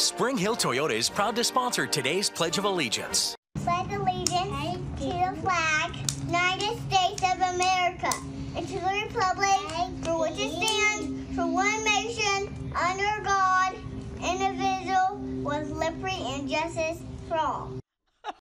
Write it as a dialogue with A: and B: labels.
A: Spring Hill Toyota is proud to sponsor today's Pledge of Allegiance.
B: Pledge allegiance to the flag, United States of America, and to the republic for which it stands, for one nation, under God, indivisible, with liberty and justice for all.